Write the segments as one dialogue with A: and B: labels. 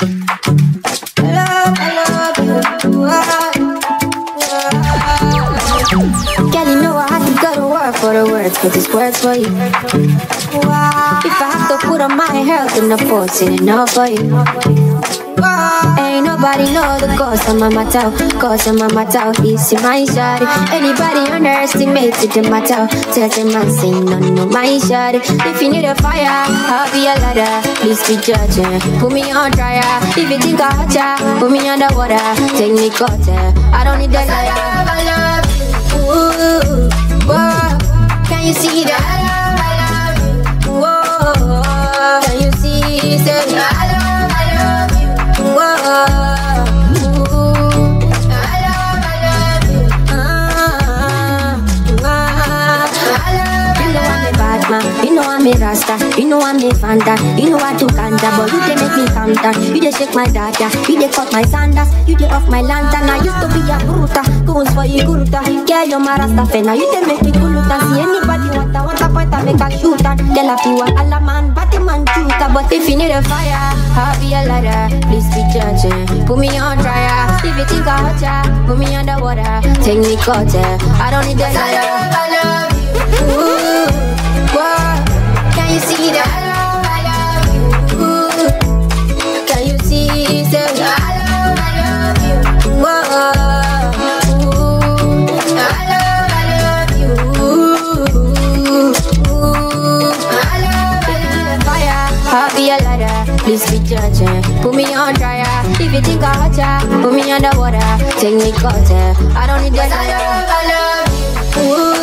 A: love, I love you. Girl, you know I have to go to work for the words, for you. If I have to put on my health in the post, it enough for you. Ain't nobody know the cost of my matter, cost of my matter. It's my shot. Anybody underestimated the matter? Tell them man say no, no, my shot. If you need a fire, I'll be a ladder. Please be judging. Put me on trial. If you think I hurt ya, put me underwater. Take me cutter. I don't need that liar. I. Ooh. Can you see that? I'm a rasta, you know I'm a fanta, you know I do kanta, but you dey make me counter, you dey shake my data, you dey cut my sandals, you dey off my lantern, I used to be a bruta, goons for you guruta, girl you're my rasta fena, you dey make me kuluta, see anybody want a want a point I make a shoot and girl I pure alla man, batty man chuta, but if you need a fire, I'll be a ladder, please be judging, put me on trial, if you think I hurt ya, put me underwater, take me cutter, I don't need that liar, I love you. Ooh, you see that? I love, I love you. Ooh, can you see? Say, I love, I love you. Whoa, ooh, I love, I love you. Ooh, ooh, I love, I love fire. I'll be a ladder, please be judging. Put me on trial. If you think I hurt ya, put me underwater. Take me cutter. I don't need that. I love, I love you. Ooh,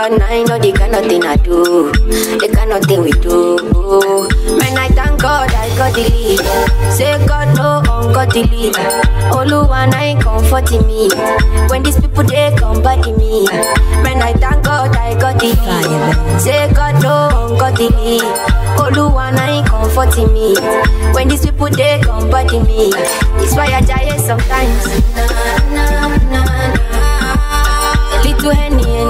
A: God and I know the kind of thing I do, the kind of thing we do. Man, I thank God I got the lead. Say God no oh, ungodly. Oluwa I ain't comforting me. When these people they come body me. Man, I thank God I got the lead. Say God no oh, ungodly. Oluwa I ain't comforting me. When these people they come body me. It's why I die sometimes. A little henny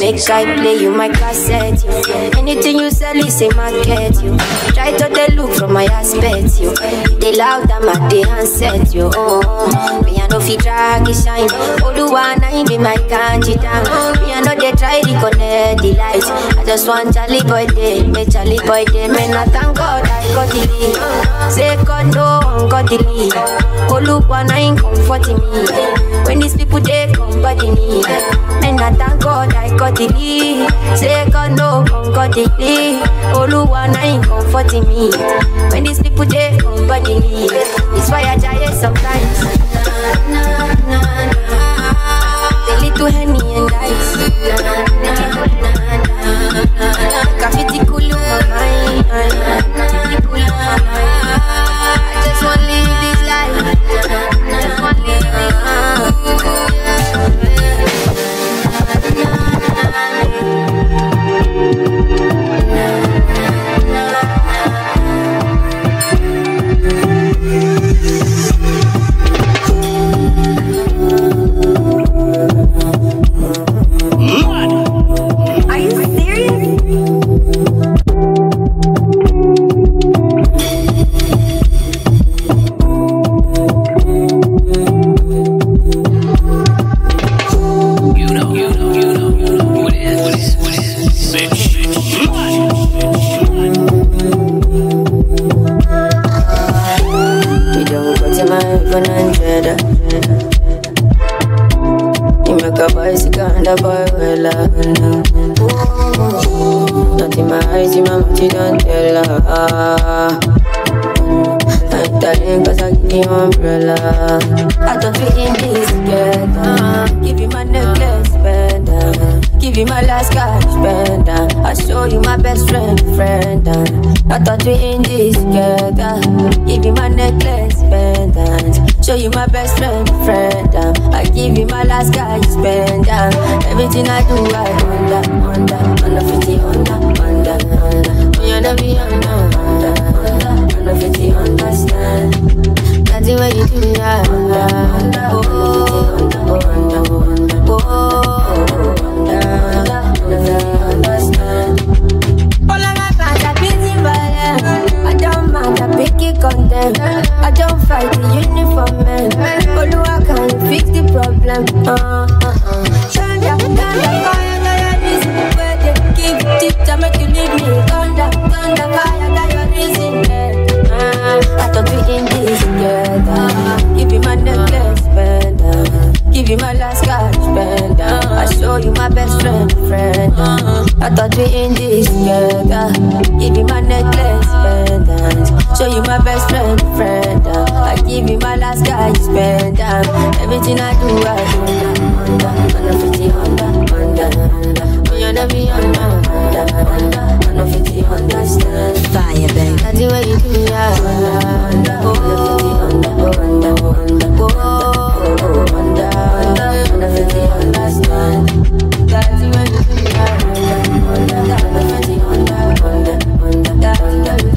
A: Make I play you my cassette. Anything you sell is a market, you. Try to they look from my aspect, you. They loud and my day handset, you. Oh, me I know fi drag it shine. Oh, the one I be my kanji down. Me I know they try to connect the light. I just want Charlie boy day, me Charlie boy day. Man, I thank God I got the lead. Say God no, I got the lead. Oh, look one I ain't comforting me. When these people they come body me. Man, I thank God I lead. Say God no. Oh, look one I ain't comforting me. When these people they body me. It's why I die sometimes. Na, na, na, na. The little henny and ice. Na, na, na, na, na. Graffiti kulu my mind. the boy well I know. Not in my eyes, in my mouth, you don't tell her. I'm dying cause I give you umbrella. I don't feel in this together. Give you my name. Give you my last cash pendant. I show you my best friend, friend. I thought we in this together. Give you my necklace, pendant. Show you my best friend, friend. I give you my last cash pendant. Everything I do, I under, under, under 50, under, under, under. Me and be under, under, under, under 50, understand. That's the way you do me, I under, under, oh, under, oh, under, oh, I don't fight the uniform man. Oluwa can fix the problem? Uh, uh, uh. Thunder, thunder, fire, fire, this where they give make you leave me. Thunder, thunder, fire, fire, reason. Uh, I thought we in this together. Give you my necklace, pendant. Give you my last cash, pendant. I show you my best friend, friend. I thought we in this together. Give you my necklace, pendant. Show you my best friend, friend. I give you my last cash, pendant. Everything I do, I do. Under, under, 50, under, under, under. Me and me under, under, under, under 50, understand.
B: Fire, baby.
A: That's the way you do me. Under, under, oh, under, oh, under, oh, under, oh, oh, under, under, under 50, understand. That's the way you do me, yeah. Under, under, under 50, under, under, under, that's the way you do me, yeah.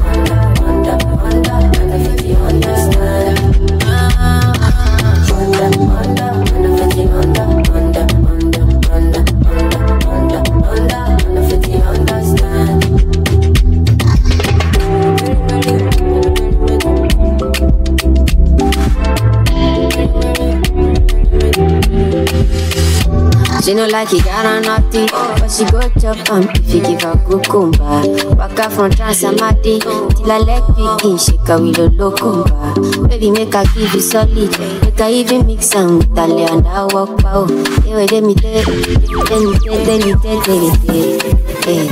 A: No like it, got on nothing, but she go chop am if you give her cucumber. Waka from Transamadi till her leg begin shake her with a locumba. Baby, make her give you solid, make her even mix am with her and I walk pow. Hey, wait, let me tell, let me tell, let me tell, let me tell. Hey,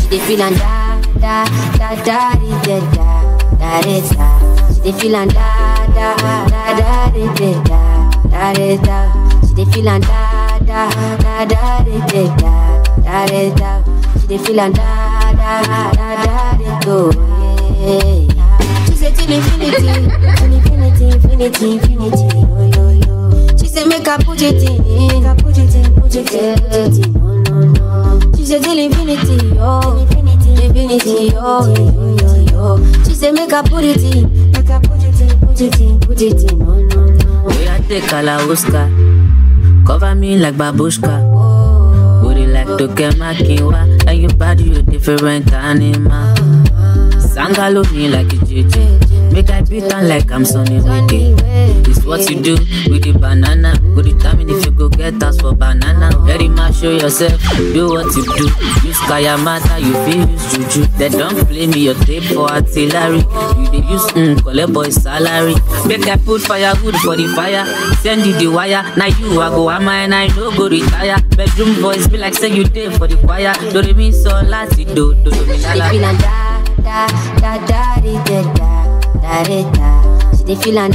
A: she dey feel and da da da da da da da da da. She dey feel and da da da da da da da da da. She dey feel and da da da da da da da da da. She dey feel and da da da da da go. She say till infinity, infinity, infinity, infinity. Oh yo yo. She say make I put it in, make I put it in, put it in, put it in. No no no. She say till infinity, oh infinity, infinity, oh yo yo yo. She say make I put it in, make I put it in, put it in, put it in. No no no.
B: We are take Alahuska. Cover me like babushka. Would you like Tokema Kinwa. And your body, you different animal. Sangalo me like a JJ. Make I beat on like I'm Sonny Wiki. It's what you do with the banana. Go determine if you go get us for banana. Very much show yourself, do what you do. Use Kayamata, you feel use Juju. They don't play me your tape for artillery. You use mm, collect boy salary. Make I put firewood for the fire. Send you the wire. You I go and I no go retire. Bedroom be like say you for the choir. Do so do do do
A: da da da da da da da. She dey feel da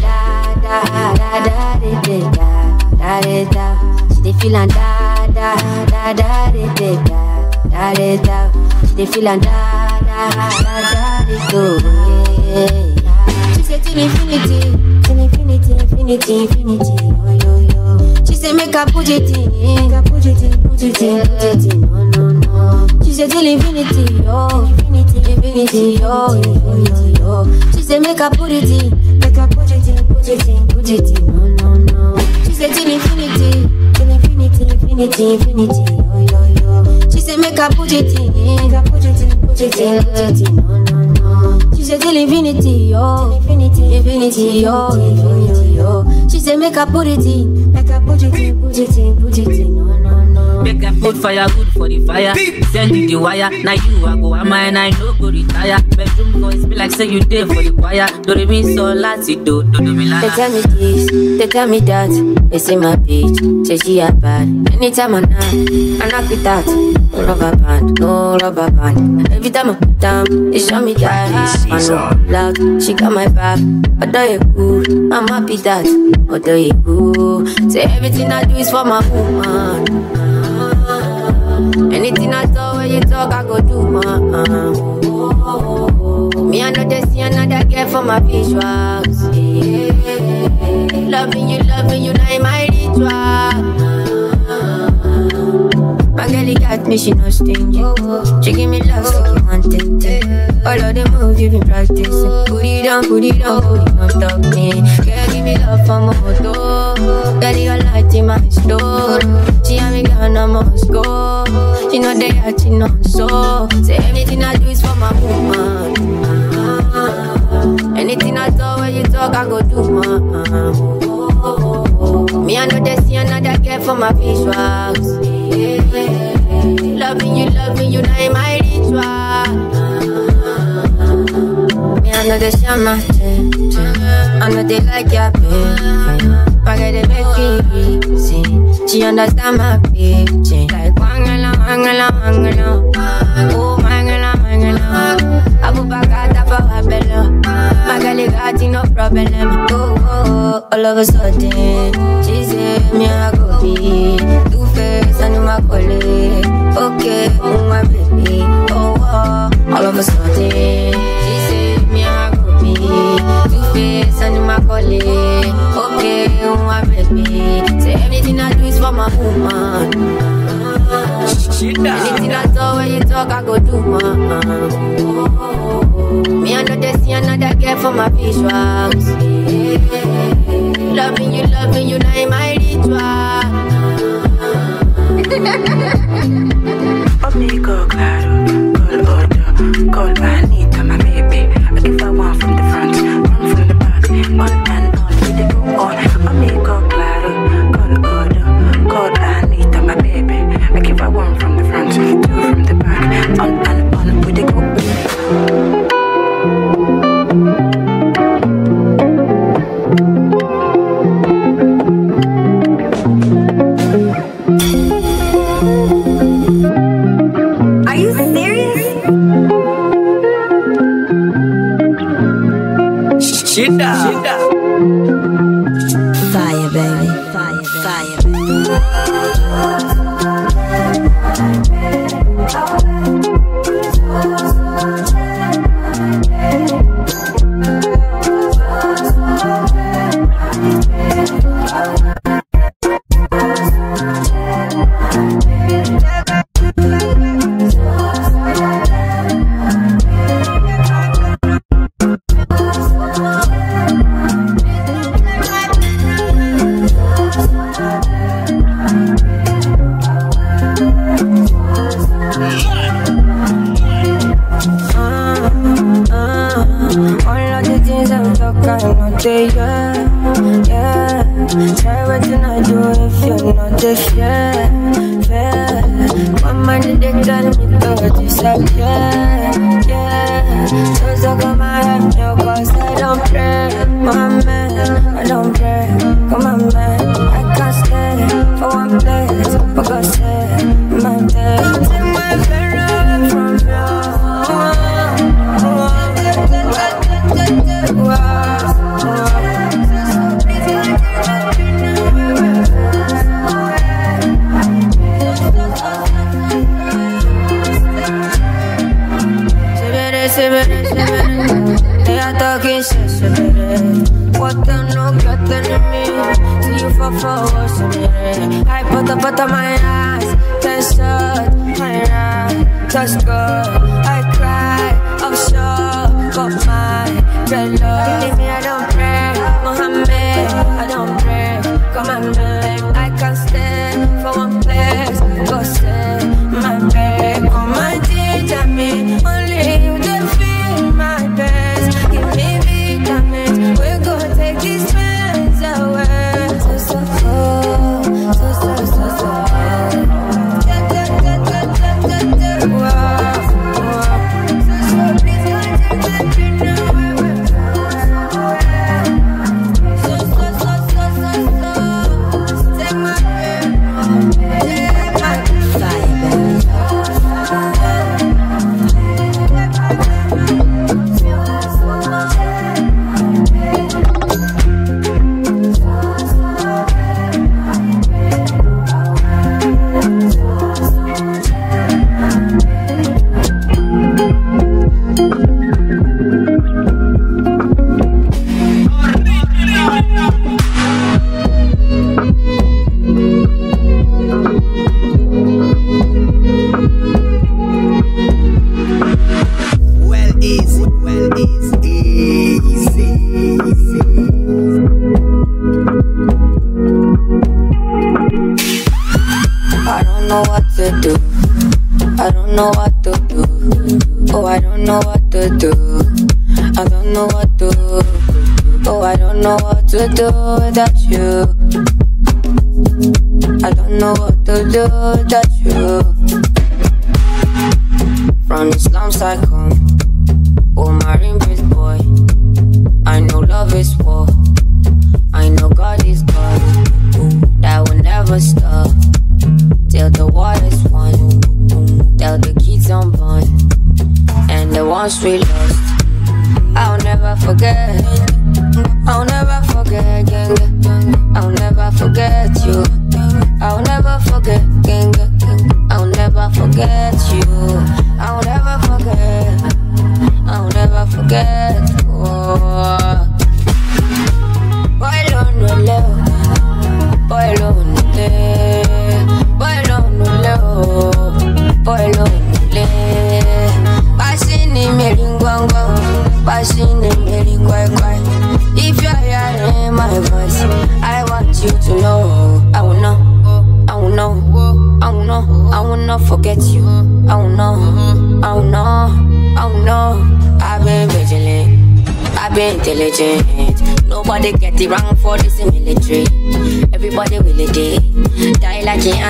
A: da da da di da da da da da. She dey feel da da da da di da da da da da. She dey feel da da da da di do. Till infinity, infinity, infinity, infinity. Oh yo yo. She say make I put it in, I put it. No no no. She say till infinity, oh infinity, infinity, oh yo yo yo. She say make put it in, make I put it in, put. No no no. She say till infinity, infinity, infinity, infinity, oh yo yo. She say make I put make I put it in, in. No no no. She said till infinity, oh infinity, infinity, oh yo. Yo yo. She say make I put it in, make I put it in, put it in,
B: Make I put firewood for the fire. Send you the wire. Now you I go am and I no go retire. Bedroom voice be like say you there for the choir. Do re mi so lati do do do mi la.
A: They tell me this, they tell me that. They say my bitch, say she a bad. Anytime I knock, I knock it out. No rubber band, no rubber band. Every time I put down, they show me that. I know loud, she got my back. Although you cool, I'm happy that. Although you cool, say everything I do is for my woman. Anything I talk, when you talk, I go do, man. Me, I know they see another girl for my visuals. Yeah. Loving you, loving you, in my ritual. My girl, you got me, she no stingy. She give me love, like you want it. All of the moves you been practicing. Put it down, put it down, put it on top me. Girl, give me love for my moto. Girl, you light in my store. She and me girl, I must go. She know they got you know so. Say everything I do is for my woman. Anything I talk, when you talk, I go do, man. Me, I know they see another girl for my visuals. Loving you, loving you, now my ritual. Me, I know they see my thing. I know they like your baby. They make easy. She understand my pitching. Like, wangala, wangala, wangala. Oh, wangala, wangala. Abu belly. My girl, you got no problem. Oh, oh, oh, all of a sudden, she said, me, I go be two face and my colleague. Okay, oh, my baby. Oh, oh, all of a sudden, she said, me, I go be face and my colleague. Okay, oh, my baby. Say everything I do is for my woman. Anything I talk, when you talk, I go do, man. Me, I know they see another girl for my visuals. Yeah. Loving you, loving you, now in my ritual.
C: Amigo, claro, call order, call Anita, my baby. On and on, we dey go on.
D: Are you serious?
A: Fire, baby. Fire, fire,
E: All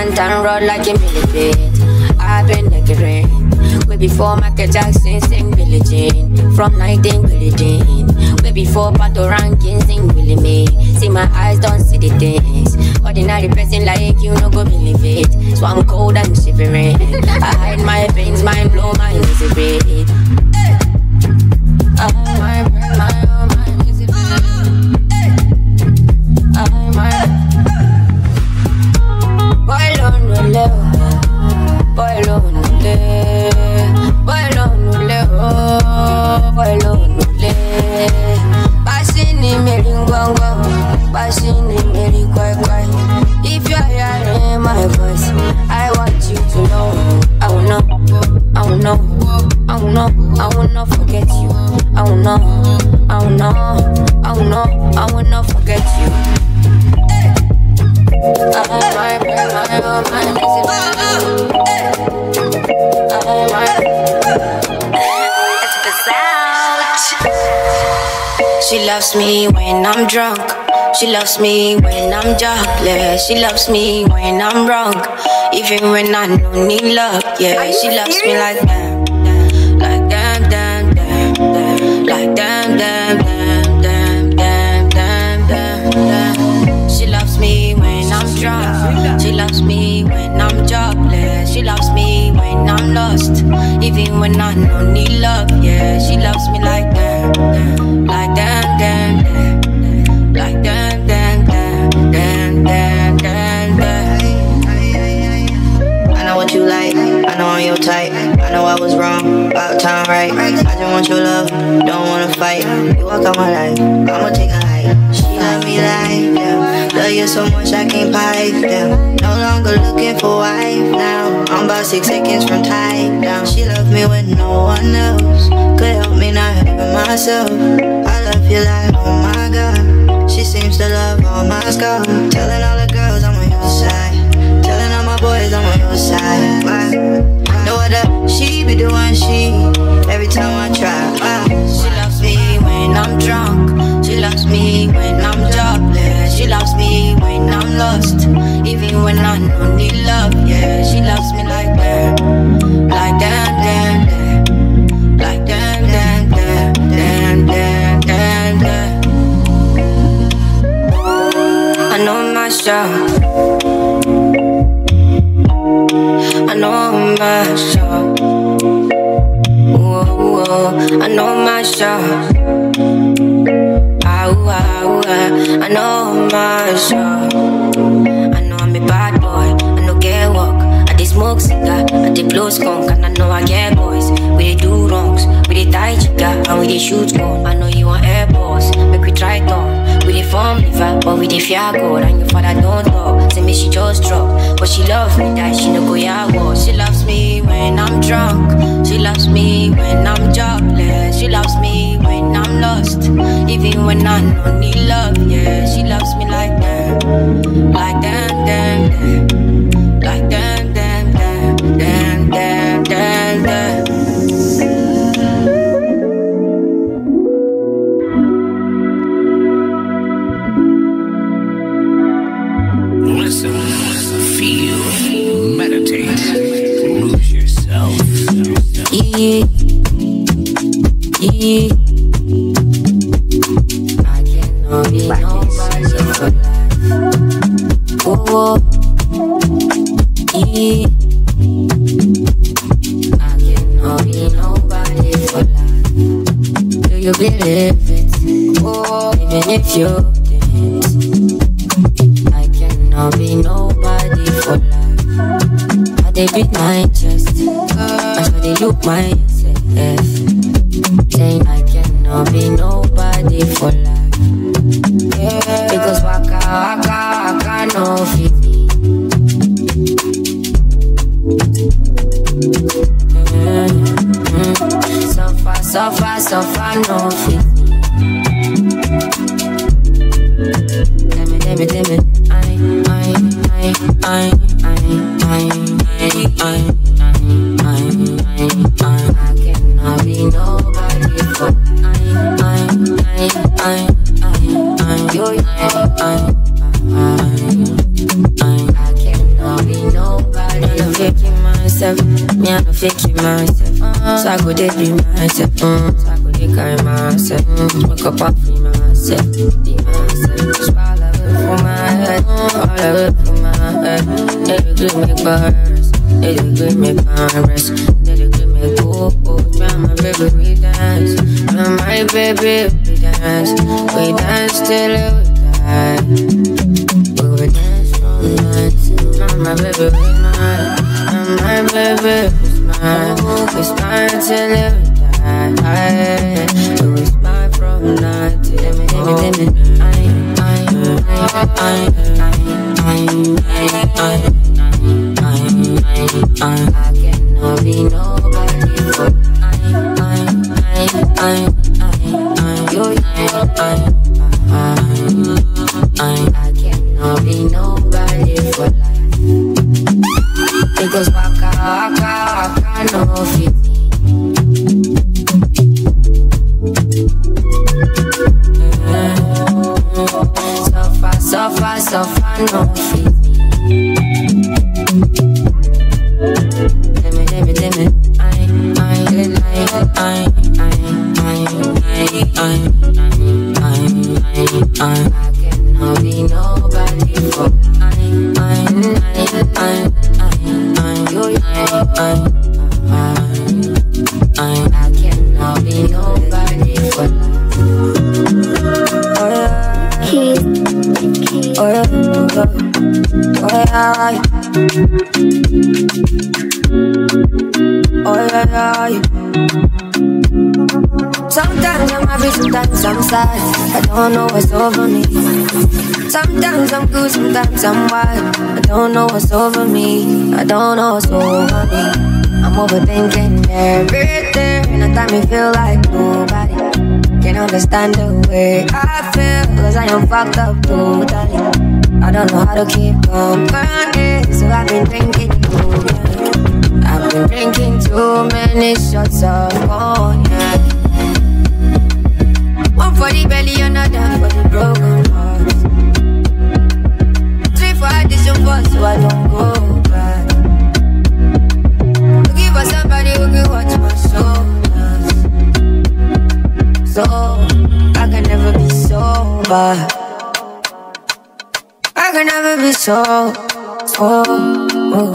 A: like an ant and run like a millipede. I've been negligent. Way before Michael Jackson sing Billie Jean. From 19 Billie Jean. Way before Pato Ranking sing Willie Mae. See my eyes don't see the things. Ordinary person like you no go believe it. So I'm cold and shivering. I hide my pains, mind blow my misery. She loves me when I'm drunk. She loves me when I'm jobless. She loves me when I'm wrong. Even when I don't need love. Yeah, she loves me like that. Like damn, damn, damn, damn. Like damn, damn, damn, damn, I'm. Even when I don't need love. Yeah, she loves me like that. Like damn, damn, damn. Like damn, damn, damn, damn, damn, damn, damn.
F: I know what you like, I know I'm your type. I know I was wrong, about time right. I just want your love, don't wanna fight. You walk out my life, I'ma take a hike. She love me like them, love you so much I can't pipe them. No longer looking for wife now. I'm about six seconds from tied down. She love me when no one else, could help me not helping myself. I love you like oh my god. She seems to love all my scars. Telling all the girls I'm on your side. Telling all my boys I'm on your side. Why? No other, she be one she. Every time I try. Why?
A: She loves me when I'm drunk. She loves me when I'm jobless. She loves me when I'm lost. Even when I don't need love, yeah. She loves me like that. Like damn, damn, damn. Like damn, damn, damn, damn, damn, damn, damn. I know myself. I know myself. Whoa, whoa, I know myself. Ah. I know myself. I know I'm a bad boy. I know get work. I dey smoke cigar. I dey blow skunk. And I know I get boys. We dey do wrongs. We dey tie chica. And we dey shoot gun. I know you want airports. Make we try talk. We dey form liver. But we dey fear God. And your father don't talk. Say me she just drop. But she love me. That she no go ya war. She loves me when I'm drunk. She loves me when I'm jobless. She loves me when I'm lost. Even when I don't need love. Yeah, she loves me like that. Like damn, damn, damn. Like damn, damn, damn, damn, believe it? Oh, even if you didn't, I cannot be nobody for life. I they beat my chest, I sure they look myself. I'm not faking myself. So I go dey be myself, mm. so I go dey carry myself, mm. wake up and free myself, be myself. It for my head, all it for my head. They dey give me bars, they dey give me powers, they dey give me go go. Me my baby we dance, me my baby we dance, we dance till we die. We dance from night till now, my baby we and my baby we smile, we smile till die. We will smile from night till die. I, I, I, I, I, I, I, I, I cannot be nobody for I, I, I, I, I, I, I, I, I, I, I oh yeah, yeah. Sometimes I'm happy, sometimes I'm sad. I don't know what's over me. Sometimes I'm good, sometimes I'm wild. I don't know what's over me. I don't know what's over me. I'm overthinking everything. At time me feel like nobody can understand the way I feel. Cause I am fucked up totally. I don't know how to keep company. So I've been drinking. I've been drinking too many shots of cognac. One for the belly, another for the broken heart. Three for addition four, so I don't go back. Looking for somebody who can watch my shoulders. So I can never be sober. Can never be so. Oh, oh,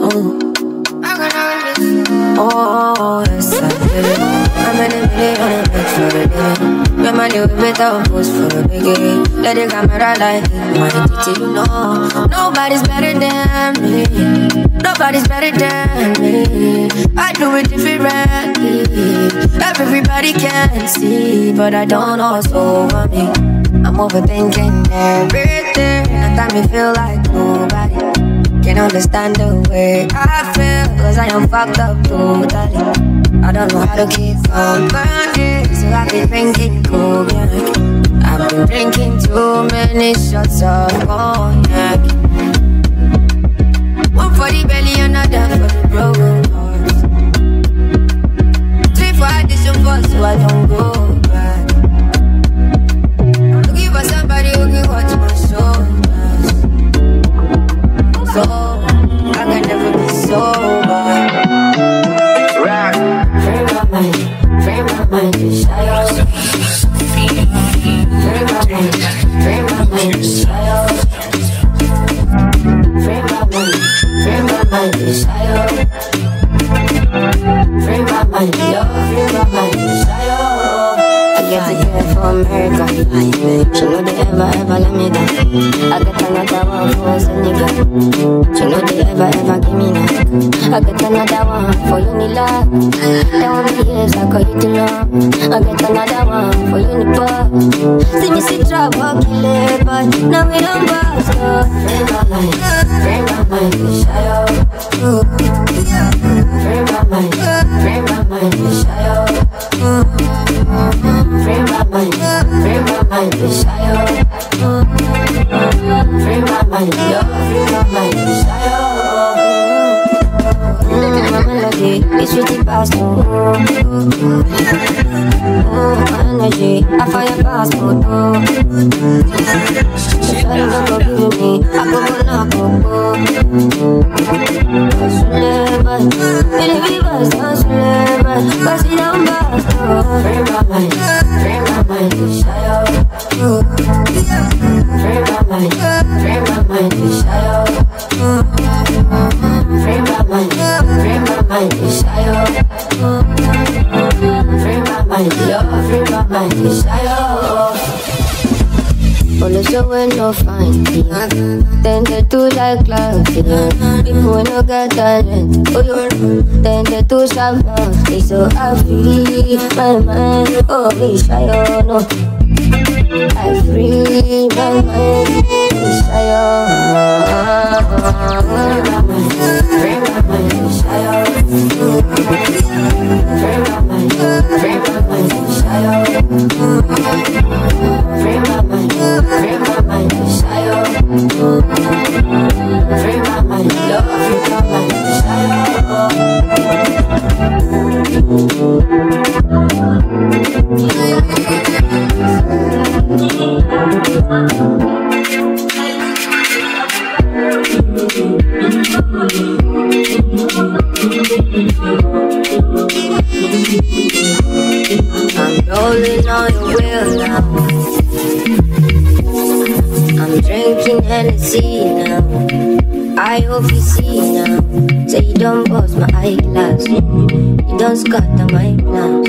A: oh. I can never be so. Oh, yes, I did it. I'm in a million on a bed for the day. Your man, you better post for the biggie. Let the camera light my detail, you know. Nobody's better than me. Nobody's better than me. I do it differently. Everybody can see, but I don't what's over me. I'm overthinking everything. At time me feel like nobody can understand the way I feel. Cause I am fucked up totally. I don't know how to keep company. So I've been drinking cognac. I've been drinking too many shots of cognac. One for the belly, another for the broken heart. Three for addition four, so I don't go get talent, oh yeah. Then they do some love, they so happy. My mind, oh no. I free oh. Free my mind, free my mind, shy, oh. Free my mind, free my mind, shy, oh. Free my mind, free my mind, shy, oh. Rolling on the wheel now. I'm drinking Hennessy now. I hope you see now. Say you don't bust my eyeglass. Don't scatter my plans.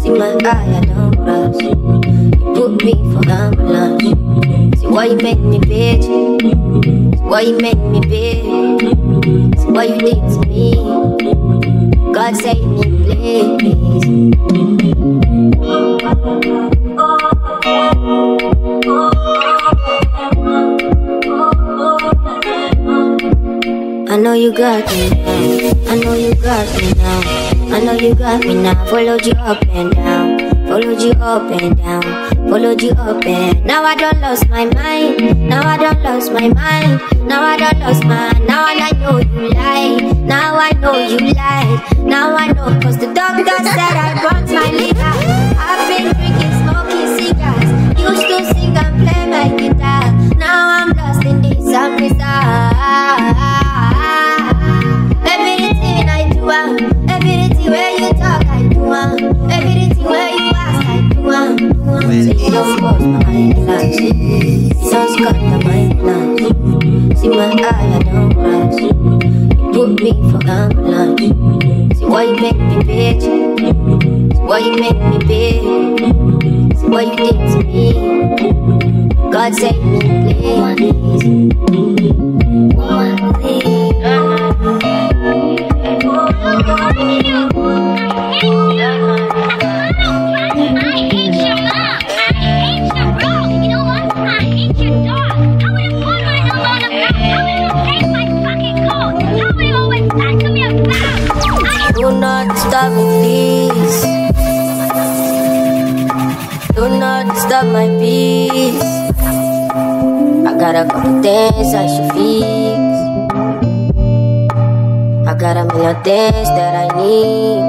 A: See my eye, I don't cross. You put me for ambulance. See why you make me bitch. See why you make me bitch. See why you did to me. God save me, please. I know you got me now. I know you got me now. Know you got me now. Followed you up and down. Followed you up and down. Followed you up and now I don't lost my mind. Now I don't lost my mind. Now I don't lost my now I know you lied. Now I know you lied. Now I know cause the doctor said I burnt my liver. I've been things I should fix. I got a million things that I need.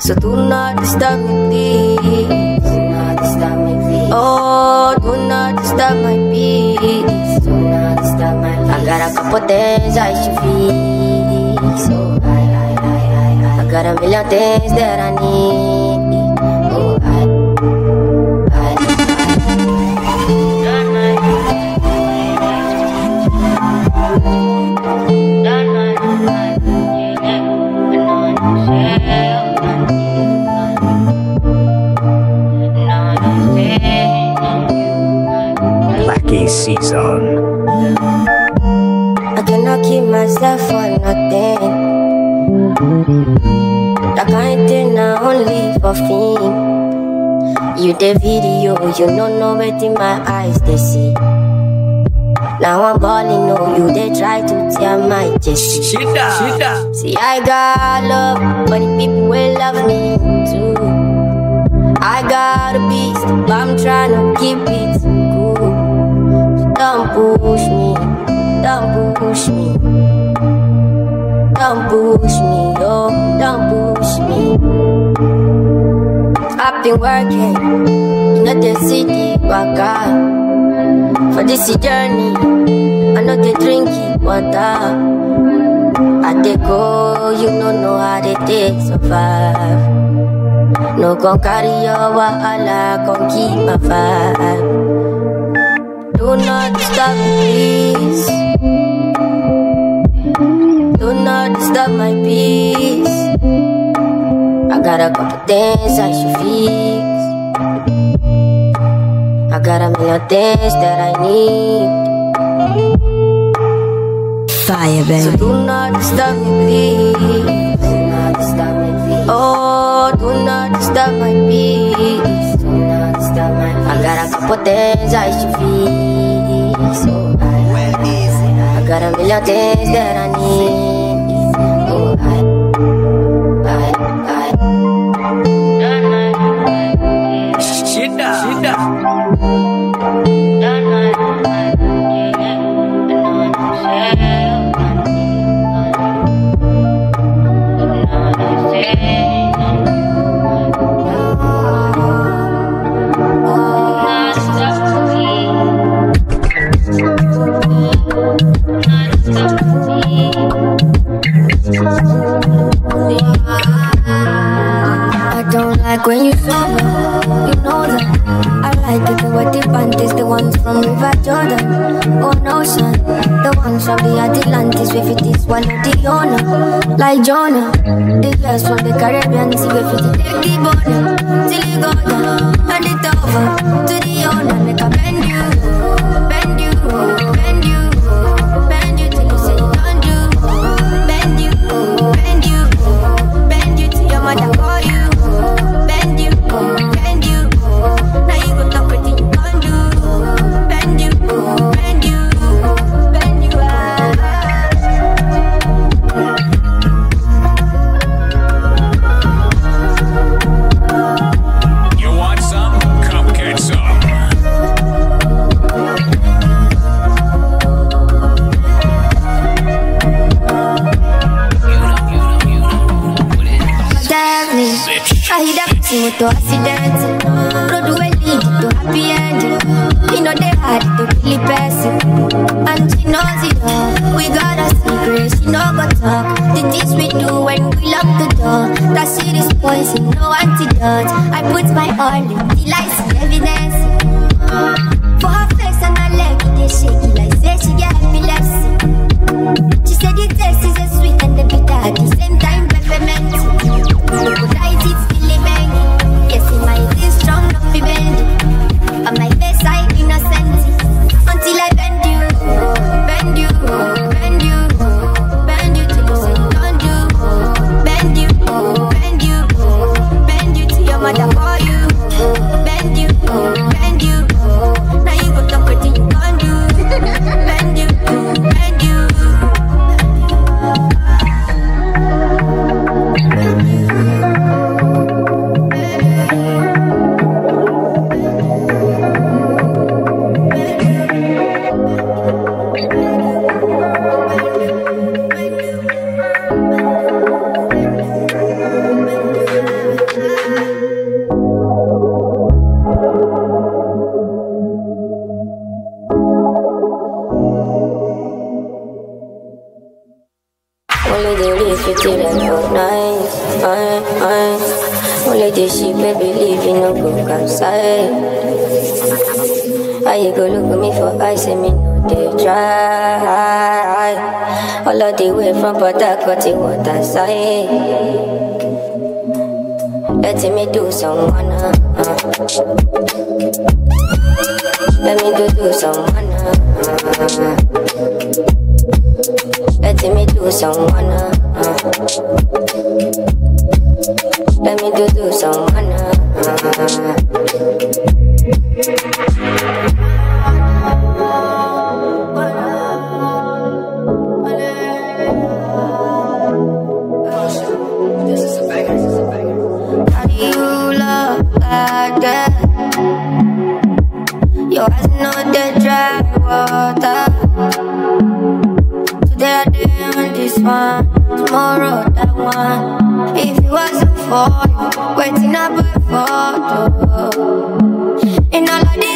A: So do not disturb me, please. Do not me. Oh, do not disturb my peace. Do not disturb my peace. I got a couple things I should fix. Oh, I, I, I, I, I. I got a million things that I need.
G: Season.
A: I cannot keep myself for nothing. That kind thing I only for fame. You the video, you don't know what in my eyes they see. Now I'm balling, no, you they try to tear my chest. See, I got love, but the people will love me too. I got a beast, but I'm trying to keep it cool. So don't push me, don't push me. Don't push me, oh, don't push me. I've been working in the city, waka. For this journey, I know they drink it, water. I they go, you don't know how they take survive. No gon' carry your wahala, gon' keep my vibe. Do not stop me, please. Do not disturb my peace. I got a couple things I should fix. I got a million things that I need.
H: Fire,
A: So
H: baby.
A: do not disturb me, please. Do not disturb me, please. Oh, do not disturb my peace. Do not disturb my peace. I got a couple things I should fix. Oh, I, ones from the Atlantis, with it is one. Of the owner, like Jonah. The girls from the Caribbean, see if it take the border, till you go down, hand it over to the owner, make a bend you, In all of this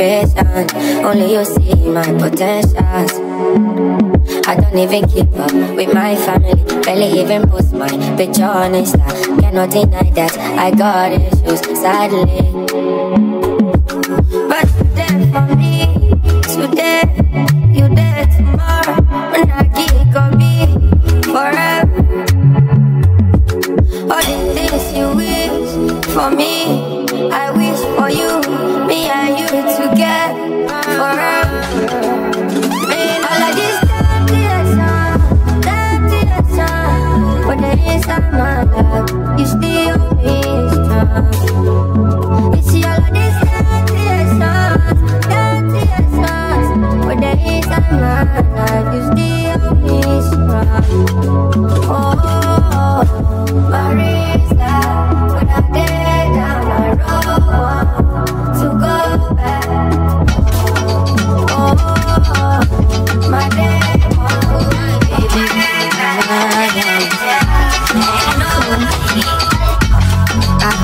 A: the only you see my potentials. I don't even keep up with my family. Barely even post my picture on Insta. Cannot deny that I got issues, sadly. But there for me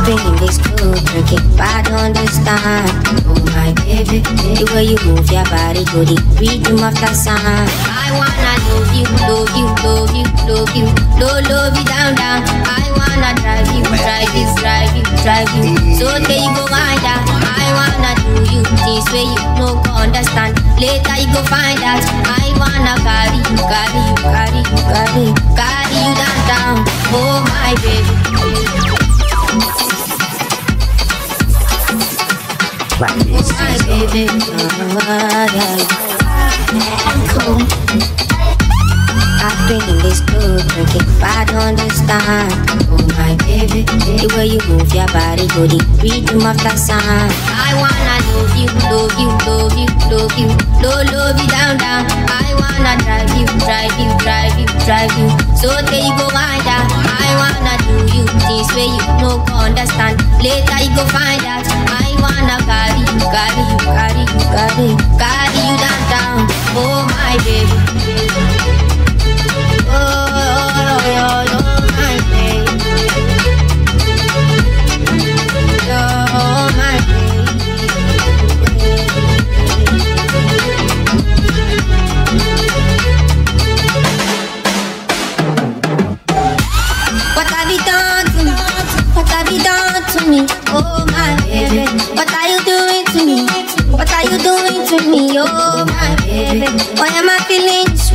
A: In this club drinking, I don't understand. Oh my baby, the way you move your body to the rhythm of the song. I wanna love you, love you, love you, love you, love, love you down, down. I wanna drive you, drive you, drive you, drive you. So there you go, down. I wanna do you things where you no go understand. Later you go find out. I wanna carry you, carry you, carry you, carry you, carry you down, down. Oh my baby.
G: Black Keys
A: My baby, oh, yeah. I've been in this club drinking, but I don't understand. Oh my baby, the way you move your body to the rhythm of the song. I wanna love you, love you, love you, love you, love, love you down, down. I wanna drive you, drive you, drive you, drive you. So there you go, wind down. I wanna do you things where you no go understand. Later you go find out. Wanna carry you, carry you, carry you, carry you, carry you down, down. Oh my baby. Oh, oh, oh, oh,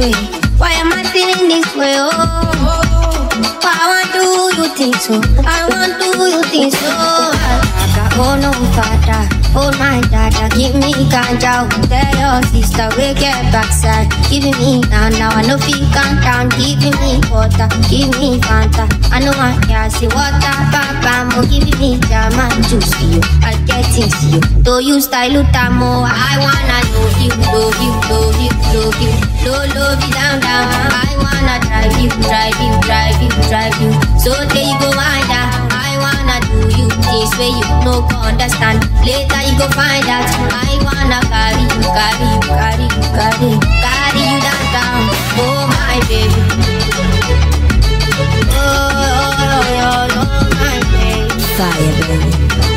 A: way? Why am I feeling this way? Oh, I want do you think so? Oh? I want do you think so? Oh no, father, oh my dada, give me ganja. Tell your sister we get backside. Give me now, now I know feel calm down. Giving me water, give me Fanta. I know I can see water, papa, mo oh, giving me jam and juice for you. I get things to you. Though you style utamo, I wanna love you, love you, love you, love you, love, love you down, down. I wanna drive you, drive you, drive you, drive you. So there you go. I do things where you no go understand. Later you go find out. I wanna carry you, carry you, carry you, carry you, carry you down, down.
H: Oh my baby.
A: Oh, oh, oh, oh, oh my baby. Fire baby.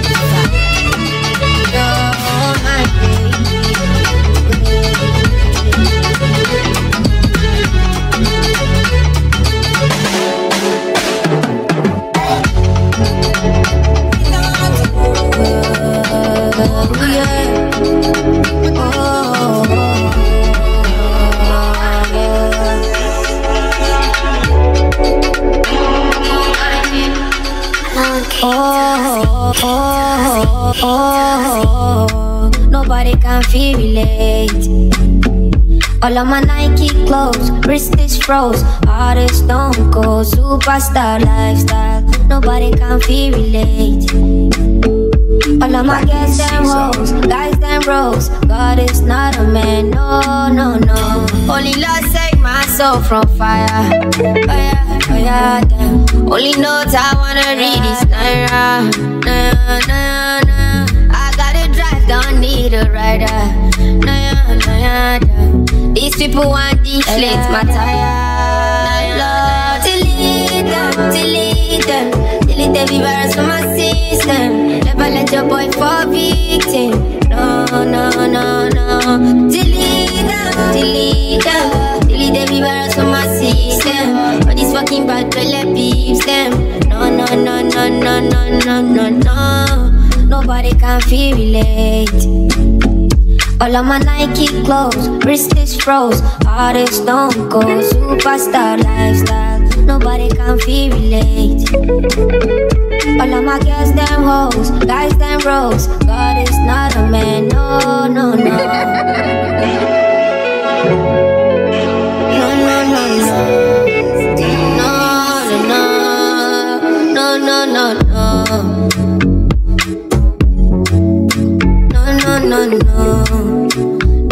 A: Oh, oh, oh, oh, nobody can feel relate. All of my Nike clothes, wrist is froze, heart is stone cold, superstar lifestyle. Nobody can feel relate. All of my girls them hoes, guys them bros. God is not a man, no, no, no. Only Lord save my soul from fire. Oh yeah, oh yeah, damn. Only knows I wanna read is naira. Nah, nah, nah. I gotta drive, don't need a rider. Nah, nah, nah. These people want deflate my tire. Delete them, delete them. Delete every virus from my system. Never let your boy fall victim. No, no, no, no. Delete them, delete them. No, no, no, no, no, no, no. Nobody can feel relate. All of my Nike clothes, wrist is froze, heart is stone cold, superstar lifestyle. Nobody can feel relate. All of my girls them hoes, guys them bros. God is not a man, no, no. No, No, no, no, no, no, no.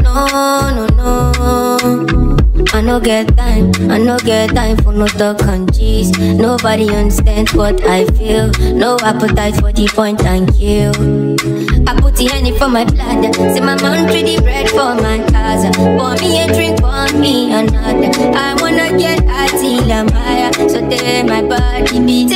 A: No, no, no. I no get time, I no get time for no talk and cheese. Nobody understands what I feel. No appetite for the point and kill. I put the honey for my blood. See my mom the bread for my casa. Pour me a drink, pour me another. I wanna get high till I'm higher. So tell my body be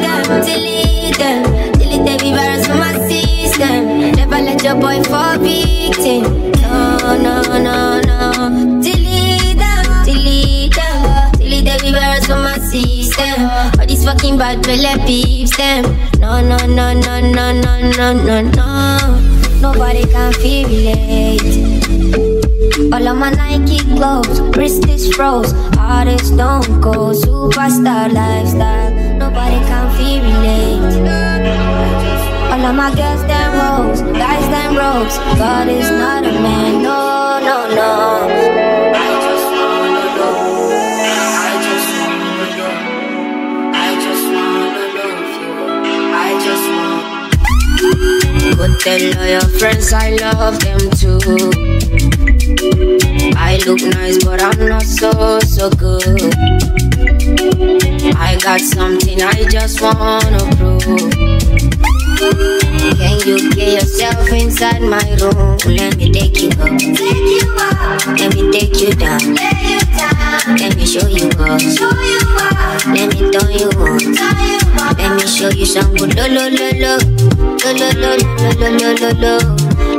A: delete them, delete them, delete every virus from my system. Never let your boy fall victim. No, no, no, no. Delete them, delete them, delete every virus from my system. All these fucking bad belly peeps them. No, no, no, no, no, no, no, no, no. Nobody can feel relate. All of my Nike clothes, wrist is froze, heart is stone cold, superstar lifestyle. All of my girls them hoes, guys them rogues. God is not a man, no, no, no. I just wanna know. I just wanna know. I just wanna love you. I just wanna. Tell all your friends I love them too. I look nice, but I'm not so, so good. I got something I just wanna prove. Can you get yourself inside my room? Let me take you up. Take you up. Let me take you down. Lay you down. Let me show you up. Show you up. Let me turn you on. Turn you on. Let me show you some good lo lo lo lo. Lo lo lo lo lo lo lo lo.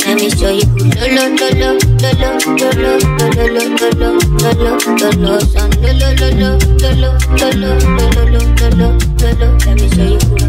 A: Let me show you good lo lo lo lo lo lo lo lo lo lo lo lo lo lo lo son lo lo lo lo lo lo lo lo lo lo lo lo lo lo Let me show you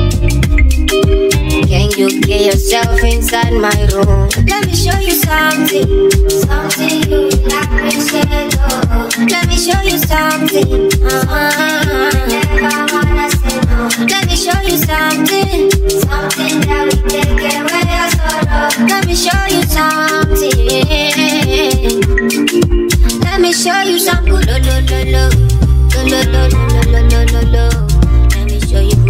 A: Can you get yourself inside my room? Let me show you something, something you said, oh. Let me show you something. Uh-huh. Never wanna say no. Let me show you something, something that we take away your sorrow. Let me show you something. Let me show you some good lo lo lo lo lo lo lo lo. Let me show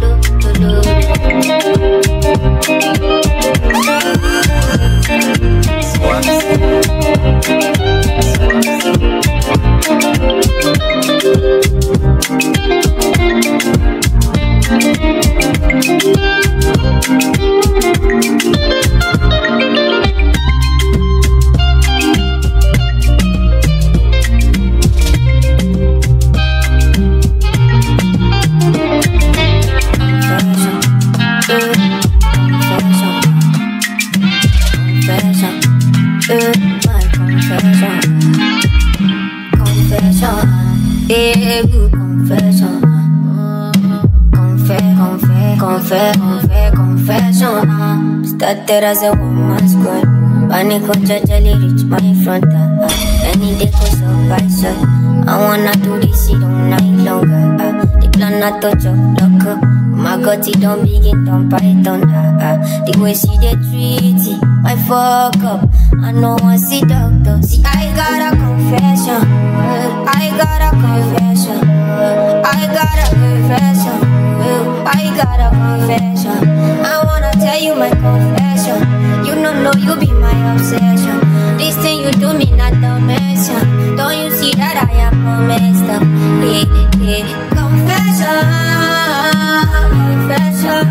A: you. As a woman's girl. Panic on judgely reach my front. Uh, any day goes up by. I wanna do this shit all night longer. Uh, the plan not to chop lock up. My gut it don't begin don't python. Uh, uh, the way she dey treat it, I fuck up. I know I see doctor. See I got a confession. I got a confession. I got a confession. I got a confession. I tell you my confession. You don't know you be my obsession. This thing you do me not the mention. Don't you see that I am all messed up? Confession, confession,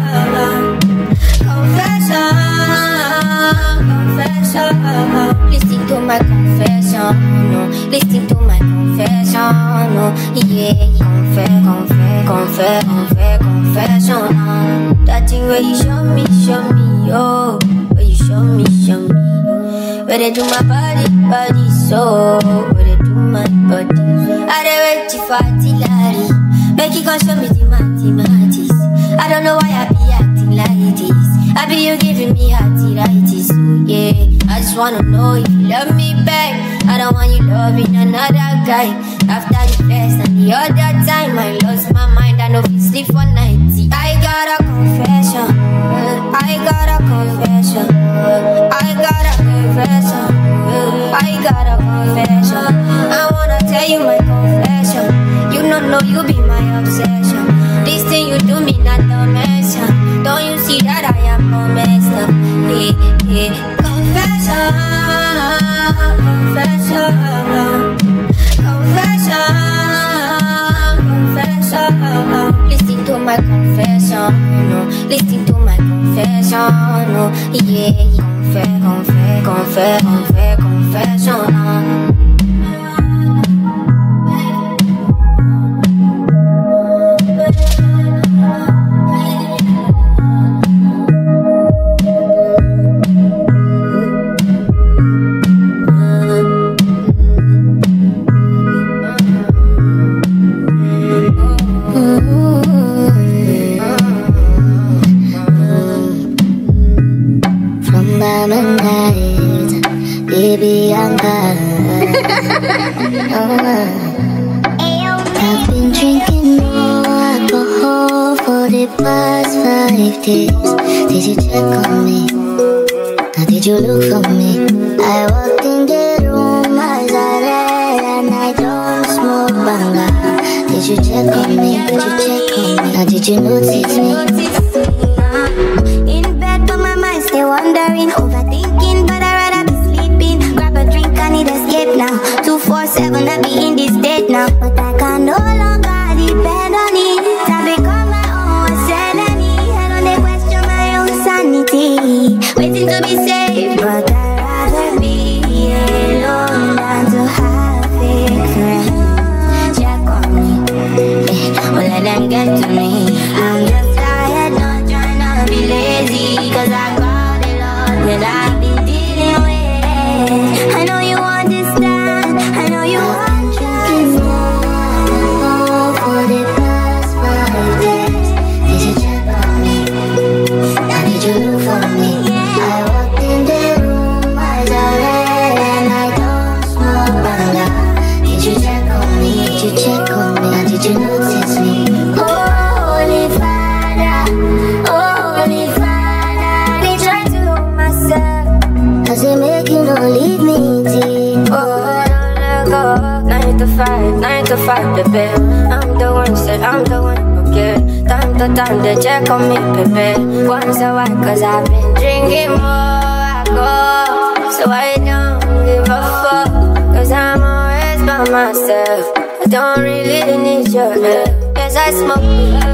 A: confession, confession. Listen to my confession, no. Listen to my confession, no. Oh. Yeah, confess, confess, confess, confess, confession. Oh. That thing where you show me, show me, oh. Where you show me, show me. Oh. Where they do my body, body, so Where they do my body I dey wait to party lari Make you come show me the mathematics I don't know why I be acting like this I be you giving me arthritis, so yeah I just wanna know if you love me back I don't want you loving another guy After the first and the other time I lost my mind, I know if sleep for night See, I got a confession. I got a confession. I got a confession. I got a confession. I wanna tell you my confession. You don't know you be my obsession. This thing you do me not the mention. Don't you see that I am all messed up yeah. Confession Confession Confession, my confession. Listen to my confession. Yeah, confess, confess, confess, confess, confession.
H: Five. Did you check on me? Now did you look for me? I walked in the room, eyes are red, and I don't smoke banga. Did you check on me? Did you check on me? Now did you notice me?
I: In bed, but my mind still wandering, overthinking, but I'd rather be sleeping. Grab a drink, I need escape now. 247, I be in
A: baby. I'm the one, say I'm the one who get time to time they check on me, baby. Once a while, cause I've been drinking more alcohol. So I don't give a fuck, cause I'm always by myself. I don't really need your love. Yes, I smoke,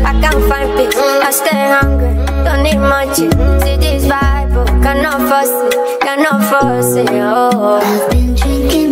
A: I can't find peace. I stay hungry, don't need much. See this Bible, oh, cannot force it, cannot force it. Oh,
I: I've been drinking.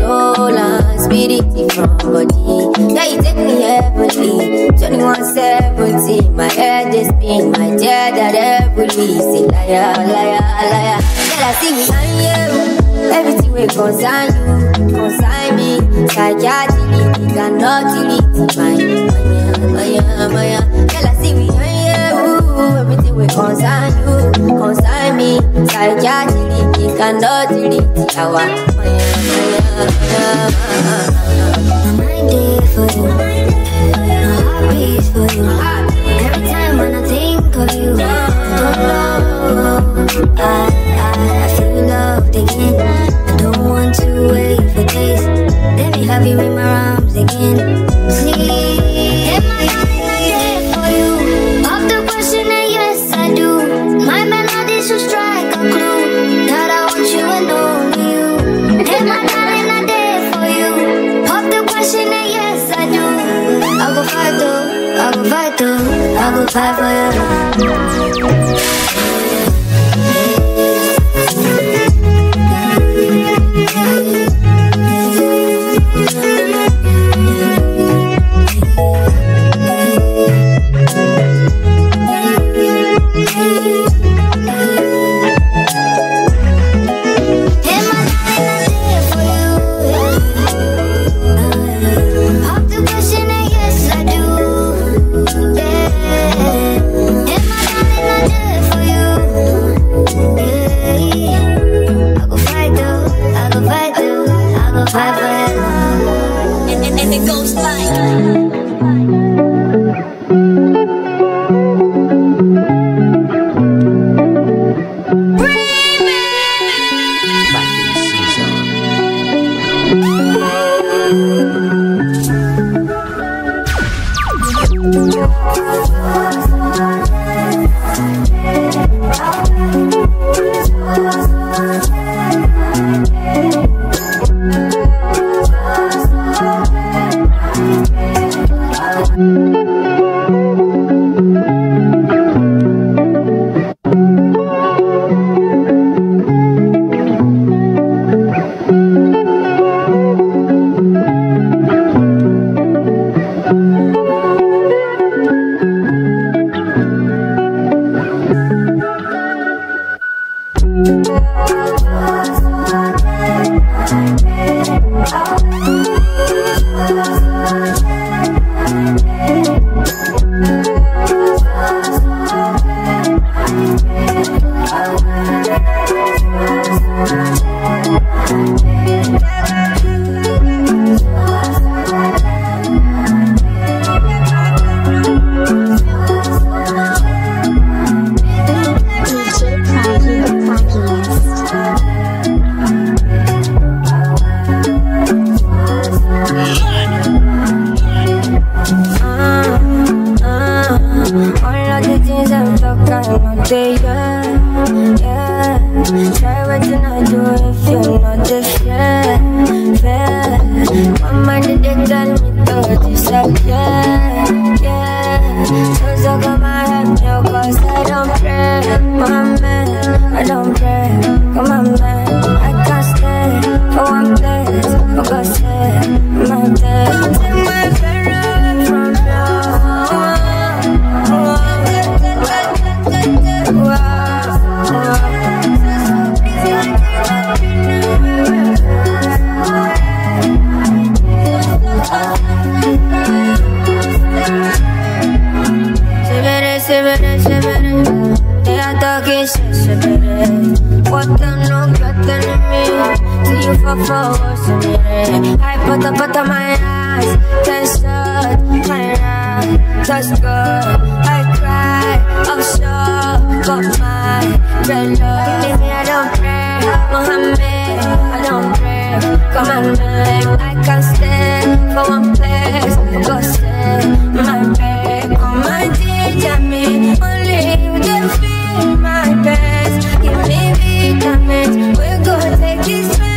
A: soul and spirit from body. Yeah, you take me heavenly. 2170, my head is spinning, my dead at every See, liar, liar, liar. Tell I see behind you. Everything will concern you, concern me. Psychiatry, it cannot delete my, my, my, my, my. Tell I see behind you everything will concern you, concern me. Psychiatry, he cannot delete the hour.
I: My mind is for you, my heart beats for you. Every time when I think of you, I don't know. I, I feel loved again. I don't want to wait for days. Let me have you in my arms again. fight for you. my dad. For
A: force I put up put on my eyes stop my eyes. That's good. I cry I'm sure But my red love me I don't pray Muhammad. I don't pray Come on man I can't stand For one place. Go stay My bed. On my DJ me Only you can feel my best. Give me vitamins. We're gonna take these